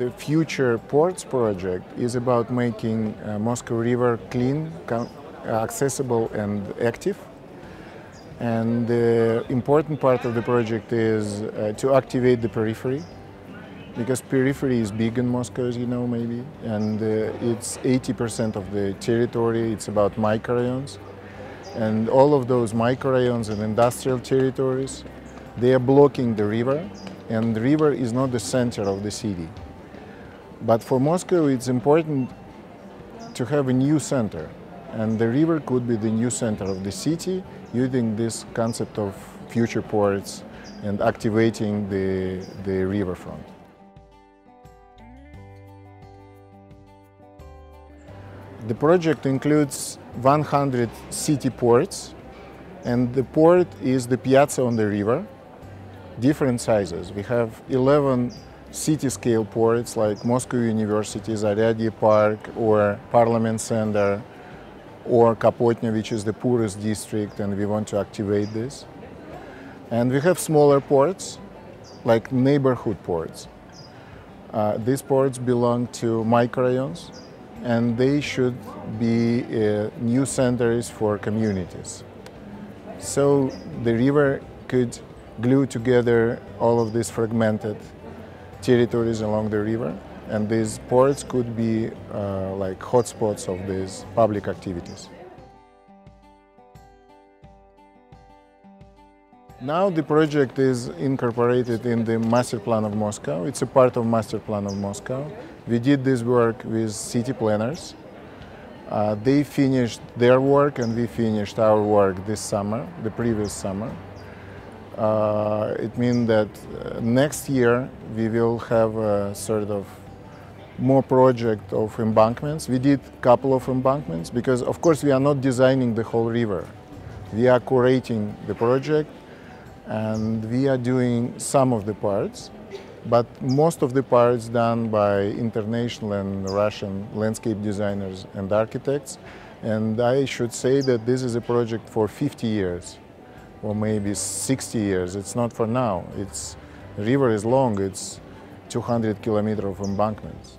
The future ports project is about making uh, Moscow River clean, accessible and active. And the important part of the project is uh, to activate the periphery because periphery is big in Moscow, as you know, maybe, and uh, it's 80% of the territory. It's about microrayons, and all of those microrayons and industrial territories, they are blocking the river, and the river is not the center of the city. But for Moscow, it's important to have a new center, and the river could be the new center of the city using this concept of future ports and activating the, the riverfront. The project includes 100 city ports and the port is the piazza on the river, different sizes. We have 11 city-scale ports like Moscow University, Zaryadye Park or Parliament Center or Kapotnya, which is the poorest district and we want to activate this. And we have smaller ports like neighborhood ports. Uh, these ports belong to microrayons and they should be uh, new centers for communities. So the river could glue together all of these fragmented territories along the river and these ports could be uh, like hotspots of these public activities. Now the project is incorporated in the Master Plan of Moscow. It's a part of Master Plan of Moscow. We did this work with city planners. Uh, they finished their work and we finished our work this summer, the previous summer. Uh, it means that uh, next year we will have a sort of more project of embankments. We did a couple of embankments because of course we are not designing the whole river. We are curating the project and we are doing some of the parts, but most of the parts done by international and Russian landscape designers and architects. And I should say that this is a project for 50 years or maybe 60 years. It's not for now. It's, river is long, it's 200 kilometers of embankments.